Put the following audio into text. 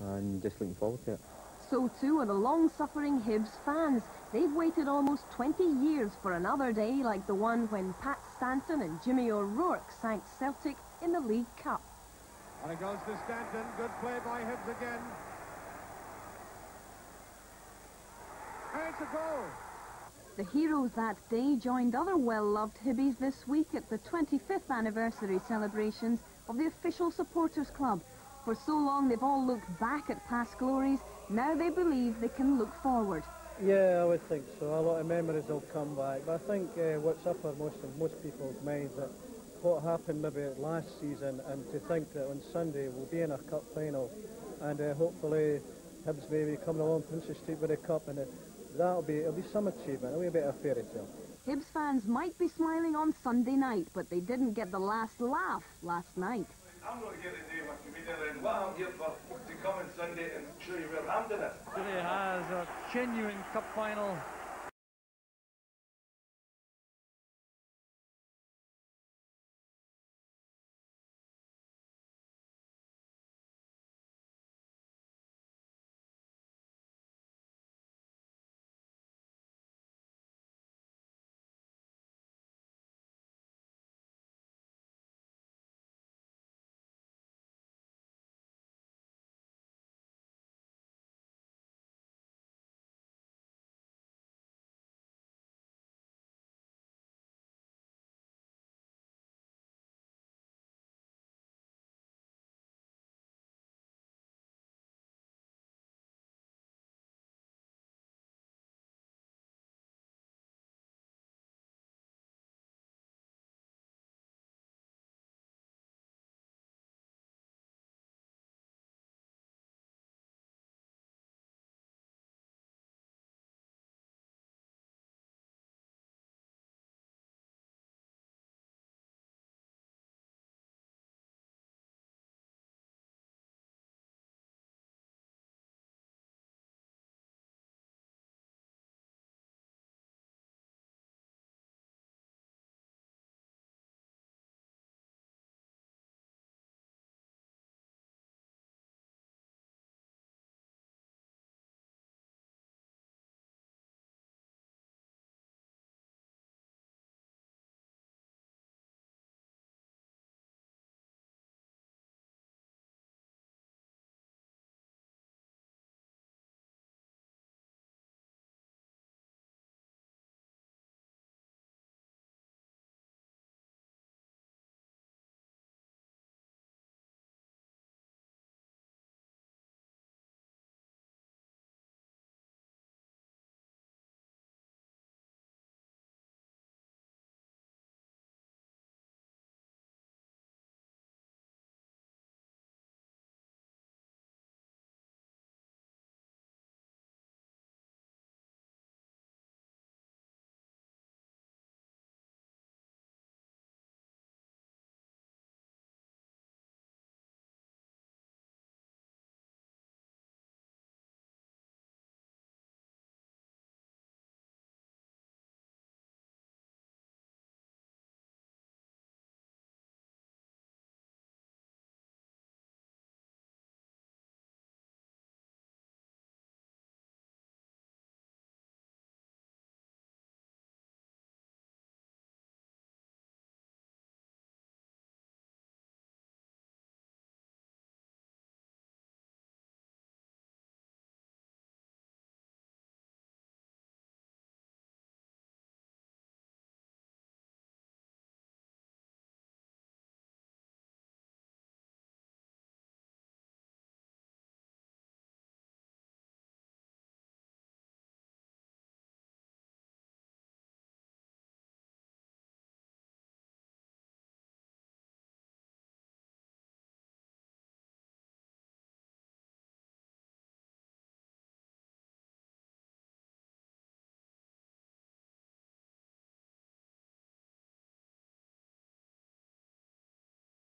and just looking forward to it. So too are the long-suffering Hibs fans. They've waited almost 20 years for another day like the one when Pat Stanton and Jimmy O'Rourke sank Celtic in the League Cup. And it goes to Stanton. Good play by Hibs again. And it's a goal. The heroes that day joined other well-loved Hibbies this week at the 25th anniversary celebrations of the official supporters club. For so long they've all looked back at past glories, now they believe they can look forward. Yeah, I would think so. A lot of memories will come back. But I think uh, what's upper most of most people's minds that what happened maybe last season and to think that on Sunday we'll be in a cup final and uh, hopefully Hibs maybe coming along Princes Street with a cup and uh, that'll be it'll be some achievement. It'll be a bit of a fairy tale. Hibs fans might be smiling on Sunday night, but they didn't get the last laugh last night. I'm not here today with comedian and what I'm here for to come on Sunday and show you where Hampden is. Really has a genuine cup final